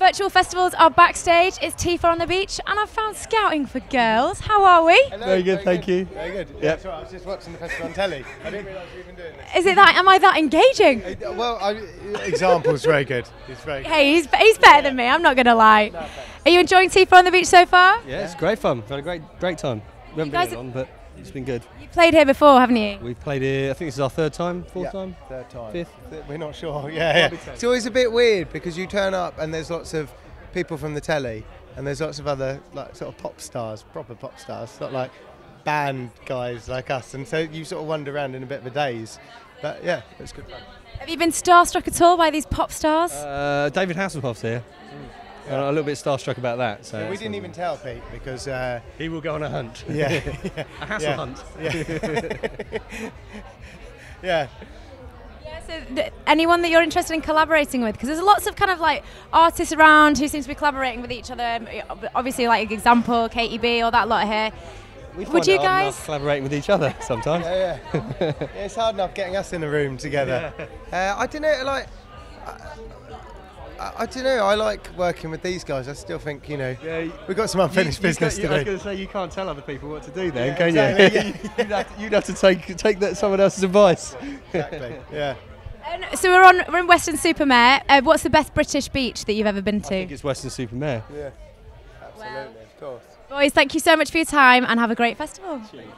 Virtual festivals are backstage. It's T4 on the beach, and I've found scouting for girls. How are we? Hello, Very good, thank you. Very good. Yep. Yeah, sorry, I was just watching the festival on telly. I didn't realise you were even doing this. Is it that? Am I that engaging? Uh, Well, I, Example's very good. It's very good. Hey, he's, he's better than me. I'm not gonna lie. Are you enjoying T4 on the beach so far? Yeah, it's great fun. We've had a great, great time. We haven't been here long, but it's been good. You played here before, haven't you? We've played here. I think this is our third time, fourth Yeah, time. Third time. Fifth. Th- We're not sure. Yeah, yeah. It's always a bit weird because you turn up and there's lots of people from the telly and there's lots of other like sort of pop stars, proper pop stars, not like band guys like us. And so you sort of wander around in a bit of a daze. But yeah, it's good fun. Have you been starstruck at all by these pop stars? Uh, David Hasselhoff's here. Yeah. I'm a little bit starstruck about that. So we didn't even tell Pete because uh, He will go on a hunt. yeah, a hassle Yeah. hunt. yeah. Yeah, so th- anyone that you're interested in collaborating with, because there's lots of kind of like artists around who seem to be collaborating with each other. Obviously, like Example, Katy B, or that lot here. We Would find you it hard guys- enough collaborating with each other sometimes? Yeah, yeah. yeah. It's hard enough getting us in a room together. Uh, I don't know, like, I, I don't know. I like working with these guys. I still think, you know, Yeah, we've got some unfinished you- you business can't- I was going to say you can't tell other people what to do then, Yeah, can exactly, you? you'd, have to, you'd have to take take that someone else's advice. Exactly. Yeah. And so we're on we're in Weston-super-Mare. Uh, what's the best British beach that you've ever been to? I think it's Weston-super-Mare. Yeah. Absolutely. Of course. Boys, thank you so much for your time and have a great festival. Thank you.